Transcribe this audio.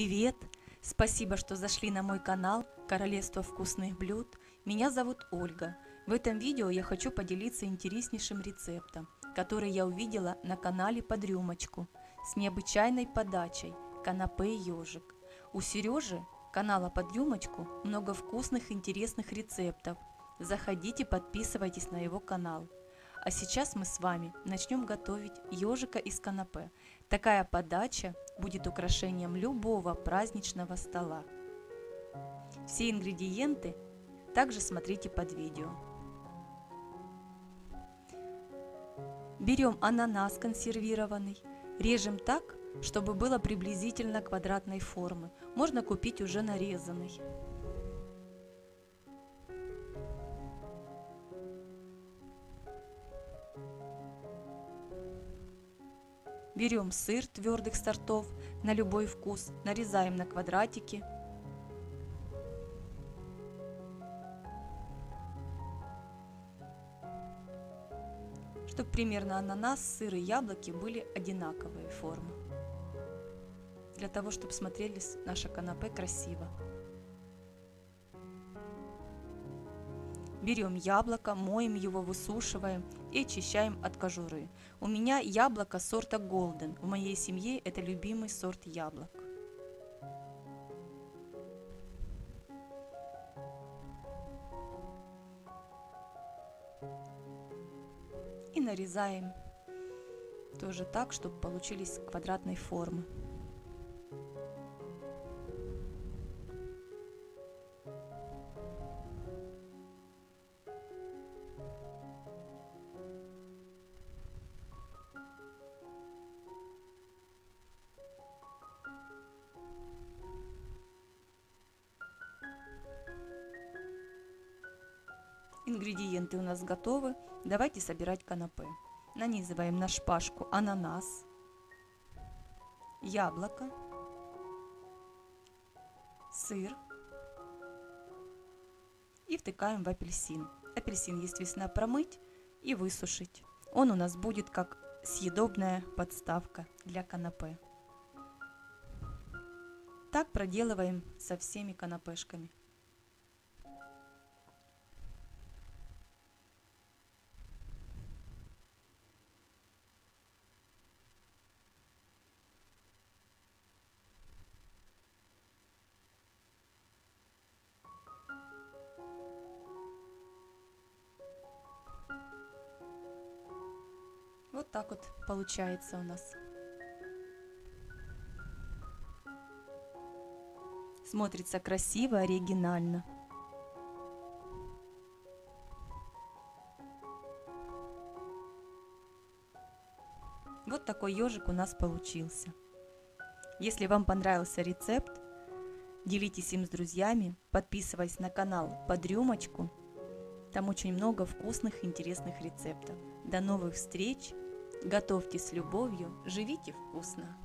Привет! Спасибо, что зашли на мой канал Королевство вкусных блюд. Меня зовут Ольга. В этом видео я хочу поделиться интереснейшим рецептом, который я увидела на канале под рюмочку с необычайной подачей канапе ежик. У Сережи канала под рюмочку много вкусных интересных рецептов. Заходите, подписывайтесь на его канал. А сейчас мы с вами начнем готовить ежика из канапе. Такая подача будет украшением любого праздничного стола. Все ингредиенты также смотрите под видео. Берем ананас консервированный, режем так, чтобы было приблизительно квадратной формы. Можно купить уже нарезанный. Берем сыр твердых сортов на любой вкус, нарезаем на квадратики. Чтобы примерно ананас, сыр и яблоки были одинаковые формы. Для того, чтобы смотрелись наше канапе красиво. Берем яблоко, моем его, высушиваем и очищаем от кожуры. У меня яблоко сорта Golden. В моей семье это любимый сорт яблок. И нарезаем тоже так, чтобы получились квадратной формы. Ингредиенты у нас готовы. Давайте собирать канапе. Нанизываем на шпажку ананас, яблоко, сыр и втыкаем в апельсин. Апельсин, естественно, промыть и высушить. Он у нас будет как съедобная подставка для канапе. Так проделываем со всеми канапешками. Вот так вот получается у нас. Смотрится красиво, оригинально. Вот такой ежик у нас получился. Если вам понравился рецепт, делитесь им с друзьями, подписывайтесь на канал под рюмочку. Там очень много вкусных, интересных рецептов. До новых встреч! Готовьте с любовью, живите вкусно!